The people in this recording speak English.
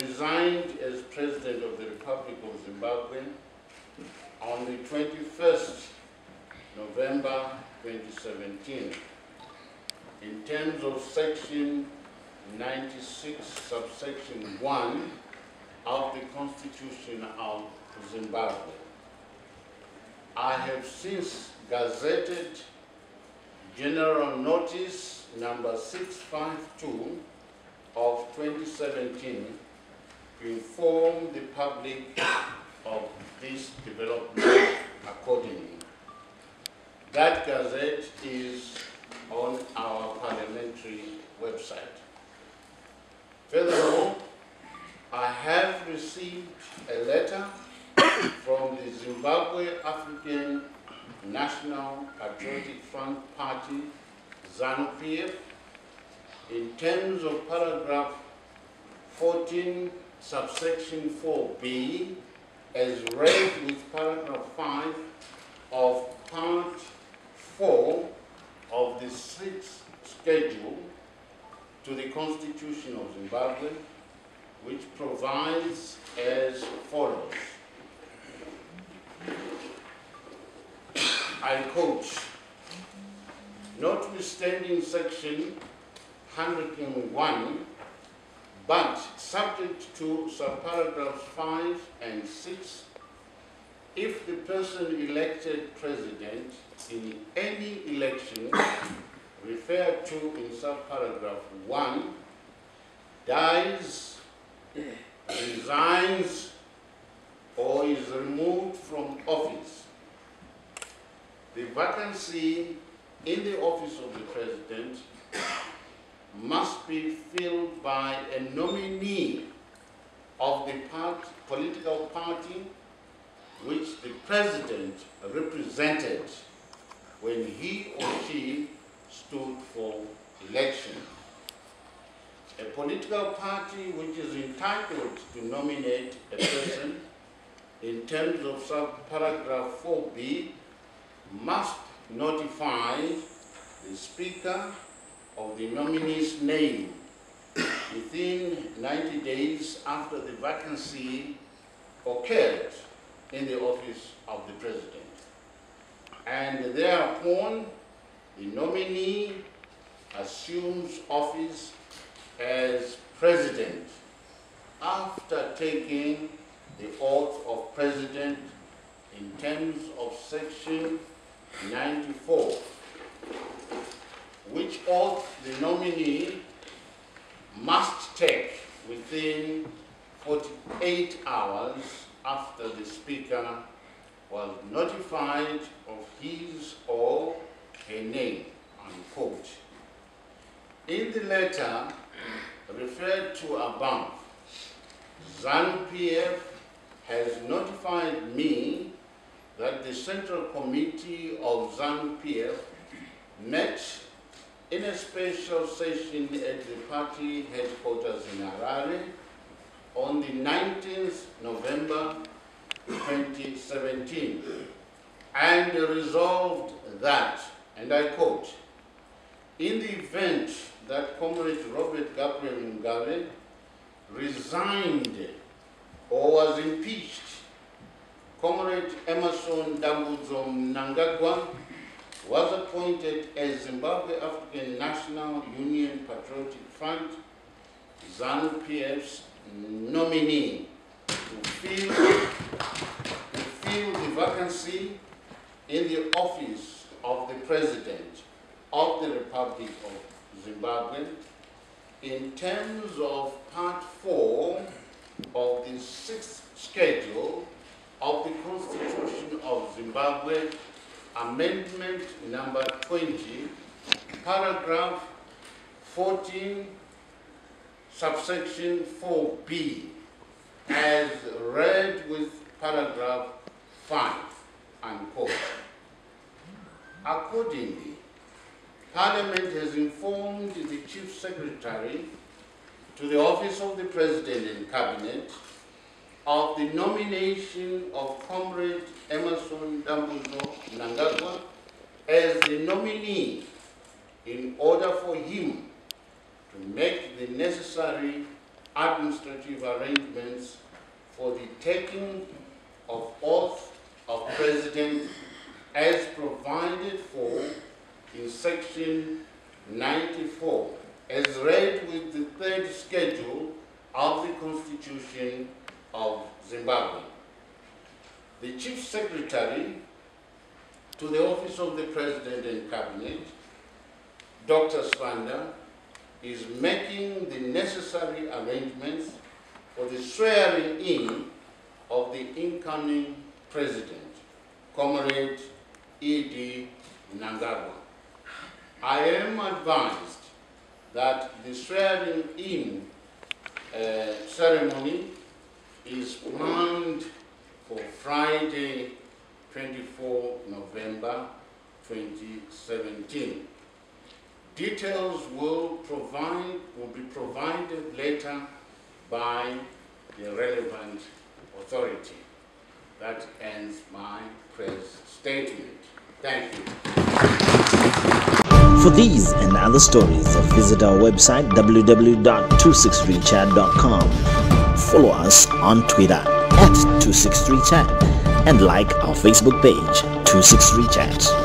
resigned as President of the Republic of Zimbabwe on the 21st November 2017 in terms of Section 96 subsection 1 of the Constitution of Zimbabwe. I have since gazetted General Notice number 652 of 2017 to inform the public of this development accordingly. That gazette is on our parliamentary website. Furthermore, I have received a letter from the Zimbabwe African National Patriotic Front Party, ZANU-PF, in terms of paragraph 14, subsection 4b, as read with paragraph 5 of part 4 of the sixth schedule to the Constitution of Zimbabwe, which provides as follows. I quote, notwithstanding section 101, but subject to subparagraphs 5 and 6, if the person elected president in any election referred to in subparagraph 1 dies, resigns, or is removed from office, the vacancy in the office of the president must be filled by a nominee of the part, political party which the president represented when he or she stood for election. A political party which is entitled to nominate a person in terms of subparagraph 4b must notify the speaker of the nominee's name within 90 days after the vacancy occurred in the office of the president. And thereupon, the nominee assumes office as president after taking the oath of president in terms of section 94, which oath the nominee must take within 48 hours after the speaker was notified of his or her name, unquote. In the letter referred to above, ZANU-PF has notified me that the Central Committee of ZANU-PF met in a special session at the party headquarters in Harare on the 19th November 2017 and resolved that, and I quote, in the event that Comrade Robert Gabriel Mugabe resigned or was impeached, Comrade Emmerson Dambudzo Mnangagwa was appointed as Zimbabwe African National Union Patriotic Front, ZANU-PF's nominee to fill, to fill the vacancy in the office of the President of the Republic of Zimbabwe. In terms of Part 4 of the sixth schedule of the Constitution of Zimbabwe, Amendment number 20, paragraph 14, subsection 4b, as read with paragraph 5, unquote. Accordingly, Parliament has informed the Chief Secretary to the Office of the President and Cabinet of the nomination of Comrade Emmerson Dambudzo Mnangagwa as the nominee in order for him to make the necessary administrative arrangements for the taking of oath of President as provided for in section 94 as read with the third schedule of the Constitution of Zimbabwe. The Chief Secretary to the Office of the President and Cabinet, Dr. Sibanda, is making the necessary arrangements for the swearing in of the incoming President, Comrade E.D. Mnangagwa. I am advised that the swearing in uh, ceremony is planned for Friday, 24 November 2017. Details will provide will be provided later by the relevant authority. That ends my press statement. Thank you. For these and other stories, visit our website www.263chat.com. Follow us on Twitter at 263chat and like our Facebook page 263chat.